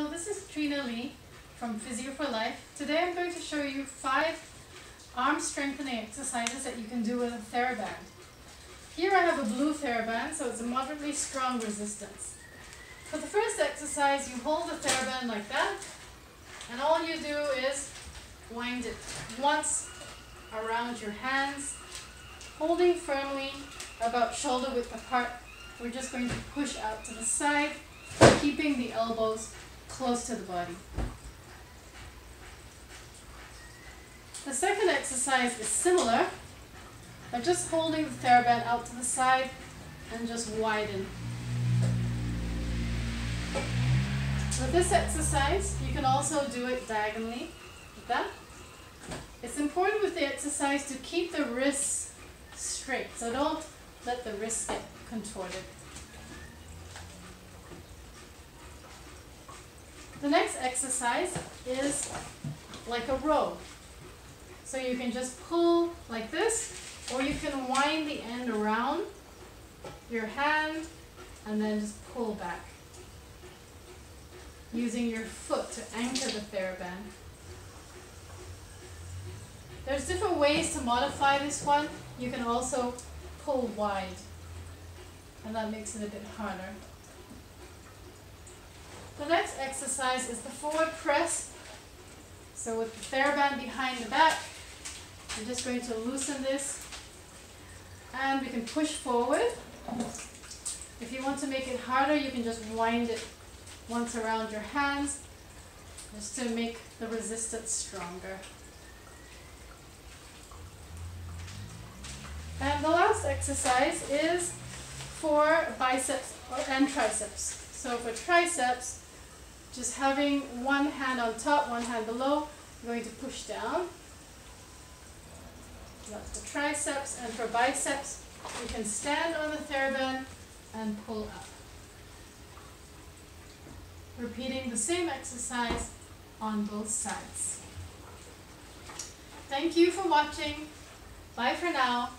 Hello, this is Trina Lee from Physio for Life. Today I'm going to show you five arm strengthening exercises that you can do with a TheraBand. Here I have a blue TheraBand, so it's a moderately strong resistance. For the first exercise, you hold the TheraBand like that, and all you do is wind it once around your hands, holding firmly about shoulder width apart. We're just going to push out to the side keeping the elbows close to the body. The second exercise is similar, but just holding the TheraBand out to the side and just widen. With this exercise, you can also do it diagonally, like that. It's important with the exercise to keep the wrists straight, so don't let the wrists get contorted. The next exercise is like a rope. So you can just pull like this, or you can wind the end around your hand and then just pull back. Using your foot to anchor the TheraBand. There's different ways to modify this one. You can also pull wide, and that makes it a bit harder. The next exercise is the forward press. So with the TheraBand behind the back, I'm just going to loosen this and we can push forward. If you want to make it harder, you can just wind it once around your hands just to make the resistance stronger. And the last exercise is for biceps and triceps. So for triceps, just having one hand on top, one hand below, I'm going to push down. That's the triceps, and for biceps, you can stand on the TheraBand and pull up. Repeating the same exercise on both sides. Thank you for watching. Bye for now.